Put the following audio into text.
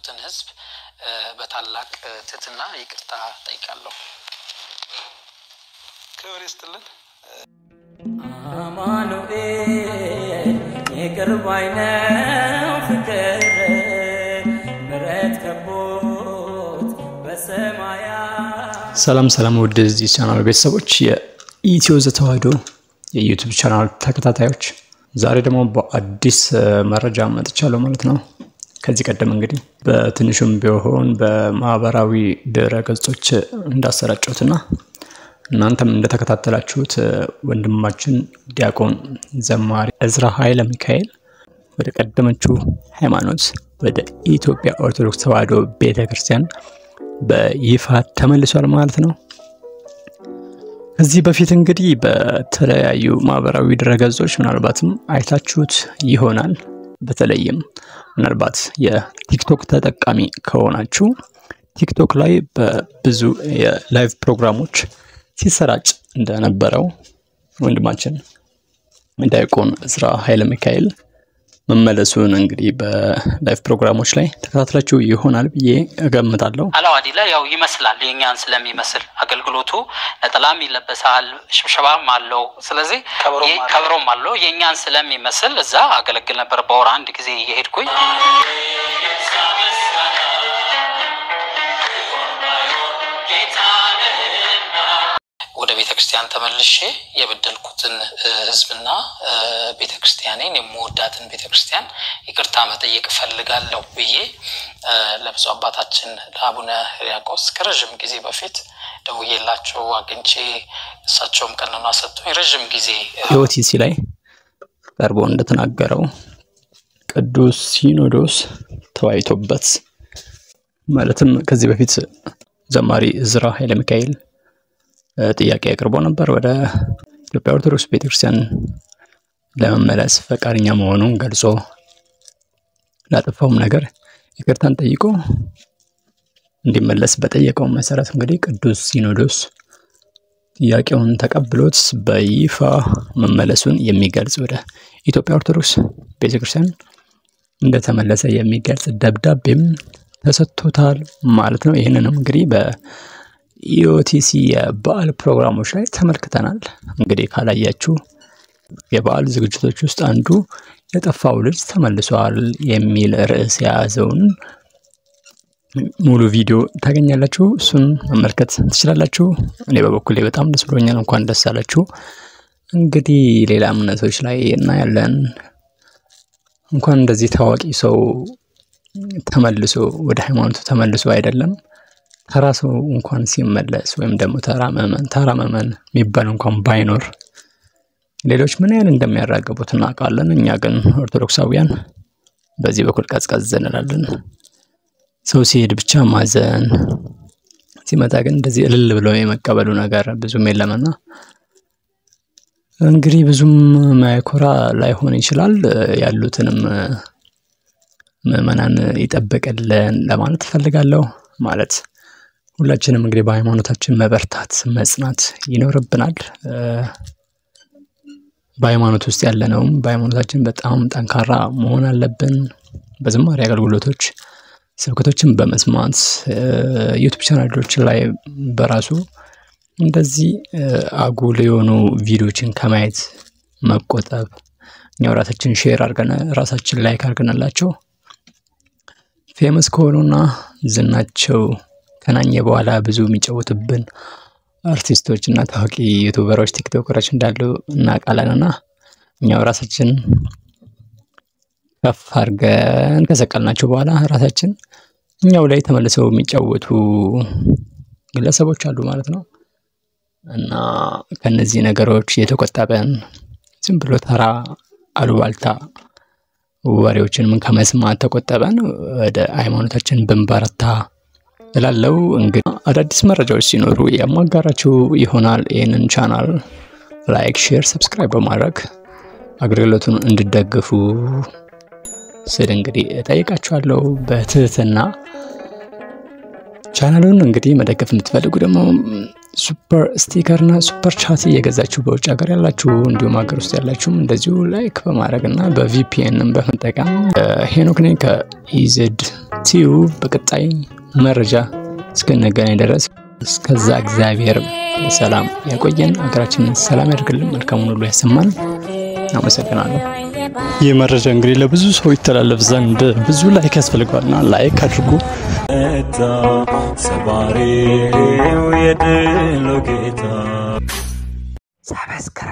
የበደልኩትን ሕዝብ በታላቅ ትህትና ይቅርታ ጠይቃለሁ። ክብር ይስጥልን። አማኑኤል ይቅር ባይ ነው ፍቅር ምሕረት ከቦት በሰማያት ሰላም ሰላም፣ ውድ እዚህ ቻናል ቤተሰቦች የኢትዮ ዘተዋሕዶ የዩቱብ ቻናል ተከታታዮች፣ ዛሬ ደግሞ በአዲስ መረጃ መጥቻለሁ ማለት ነው። ከዚህ ቀደም እንግዲህ በትንሹም ቢሆን በማህበራዊ ድረ ገጾች እንዳሰራጨሁትና እናንተም እንደተከታተላችሁት ወንድማችን ዲያቆን ዘማሪ እዝራ ኃይለ ሚካኤል ወደ ቀደመችው ሃይማኖት ወደ ኢትዮጵያ ኦርቶዶክስ ተዋሕዶ ቤተ ክርስቲያን በይፋ ተመልሷል ማለት ነው። ከዚህ በፊት እንግዲህ በተለያዩ ማህበራዊ ድረገጾች ምናልባትም አይታችሁት ይሆናል። በተለይም ምናልባት የቲክቶክ ተጠቃሚ ከሆናችሁ ቲክቶክ ላይ በብዙ የ live ፕሮግራሞች ሲሰራጭ እንደነበረው ወንድማችን ዲያቆን እዝራ ኃይለ ሚካኤል መመለሱን እንግዲህ በ live ፕሮግራሞች ላይ ተከታትላችሁ ይሆናል ብዬ እገምታለሁ። አላዋዲ ላይ ያው ይመስላል የእኛን ስለሚመስል አገልግሎቱ ነጠላም ይለበሳል፣ ሽብሸባም አለው። ስለዚህ ከበሮም አለው የእኛን ስለሚመስል እዛ አገለግል ነበር። በወር አንድ ጊዜ እየሄድኩኝ ክርስቲያን ተመልሼ የበደልኩትን ሕዝብና ቤተ ክርስቲያኔን የምወዳትን ቤተ ክርስቲያን ይቅርታ መጠየቅ እፈልጋለሁ ብዬ ለብፁዕ አባታችን ለአቡነ ሕርያቆስ ከረዥም ጊዜ በፊት ደውዬላቸው አግኝቼ እሳቸውም ቀኖና ሰጥቶኝ ረዥም ጊዜ ኢኦቲሲ ላይ ቀርቦ እንደተናገረው ቅዱስ ሲኖዶስ ተወያይቶበት ማለትም ከዚህ በፊት ዘማሪ እዝራ ኃይለ ሚካኤል ጥያቄ አቅርቦ ነበር ወደ ኢትዮጵያ ኦርቶዶክስ ቤተክርስቲያን ለመመለስ ፈቃደኛ መሆኑን ገልጾ ላጠፋውም ነገር ይቅርታን ጠይቆ እንዲመለስ በጠየቀው መሰረት እንግዲህ ቅዱስ ሲኖዶስ ጥያቄውን ተቀብሎት በይፋ መመለሱን የሚገልጽ ወደ ኢትዮጵያ ኦርቶዶክስ ቤተክርስቲያን እንደተመለሰ የሚገልጽ ደብዳቤም ተሰጥቶታል ማለት ነው። ይህንንም እንግዲህ በኢኦቲሲ የበዓል ፕሮግራሞች ላይ ተመልክተናል። እንግዲህ ካላያችሁ የበዓል ዝግጅቶች ውስጥ አንዱ የጠፋው ልጅ ተመልሷል የሚል ርዕስ የያዘውን ሙሉ ቪዲዮ ታገኛላችሁ። እሱን መመልከት ትችላላችሁ። እኔ በበኩሌ በጣም ደስ ብሎኛል። እንኳን ደስ አላችሁ። እንግዲህ ሌላ እምነቶች ላይ እናያለን። እንኳን እንደዚህ ታዋቂ ሰው ተመልሶ ወደ ሃይማኖቱ ተመልሶ አይደለም ተራ ሰው እንኳን ሲመለስ ወይም ደግሞ ተራ መመን ተራ መመን የሚባል እንኳን ባይኖር ሌሎች ምን ያህል እንደሚያራገቡት እናውቃለን። እኛ ግን ኦርቶዶክሳውያን በዚህ በኩል ቀዝቀዝ እንላለን። ሰው ሲሄድ ብቻ ማዘን፣ ሲመጣ ግን እንደዚህ እልል ብለው የመቀበሉ ነገር ብዙም የለምና እንግዲህ ብዙም ማይኮራ ላይሆን ይችላል። ያሉትንም ምዕመናን ይጠብቅልን ለማለት እፈልጋለሁ። ማለት ሁላችንም እንግዲህ በሃይማኖታችን መበርታት መጽናት ይኖርብናል። በሃይማኖት ውስጥ ያለነውም በሃይማኖታችን በጣም ጠንካራ መሆን አለብን። በዝማሬ አገልግሎቶች ስብከቶችን በመስማት ዩቱብ ቻናሎች ላይ በራሱ እንደዚህ አጉል የሆኑ ቪዲዮችን ከማየት መቆጠብ እኛው ራሳችን share አድርገን ራሳችን like አድርገንላቸው famous ከሆኑና ዝናቸው ከናኘ በኋላ ብዙ የሚጫወቱብን አርቲስቶች እና ታዋቂ ዩቱበሮች፣ ቲክቶከሮች እንዳሉ እናውቃለን እና እኛው ራሳችን ከፍ አድርገን ከሰቀልናቸው በኋላ ራሳችን እኛው ላይ ተመልሰው የሚጫወቱ ግለሰቦች አሉ ማለት ነው። እና ከነዚህ ነገሮች የተቆጠበን ዝም ብሎ ተራ አሉባልታ ወሬዎችንም ከመስማት ተቆጠበን ወደ ሃይማኖታችን ብንበረታ እላለው። እንግዲህ አዳዲስ መረጃዎች ሲኖሩ የማጋራችሁ ይሆናል። ይህንን ቻናል like፣ share፣ subscribe በማድረግ አገልግሎቱን እንድደግፉ ስል እንግዲህ እጠይቃችኋለሁ በትህትና። ቻናሉን እንግዲህ መደገፍ የምትፈልጉ ደግሞ super sticker እና super chat እየገዛችሁ በውጭ ሀገር ያላችሁ እንዲሁም ሀገር ውስጥ ያላችሁም እንደዚሁ like በማድረግ እና በ VPN ም በመጠቀም ሄኖክ ነኝ ከኢዜድ ቲዩብ በቀጣይ መረጃ እስክንገናኝ ድረስ እስከዛ እግዚአብሔር ሰላም ያቆየን፣ ሀገራችንን ሰላም ያድርግልን፣ መልካሙን ሁሉ ያሰማን። አመሰግናለሁ። ይህ መረጃ እንግዲህ ለብዙ ሰው ይተላለፍ ዘንድ ብዙ ላይክ ያስፈልገዋልና ላይክ አድርጉ። ሰባሪው የድሎ ጌታ ሰበስክራ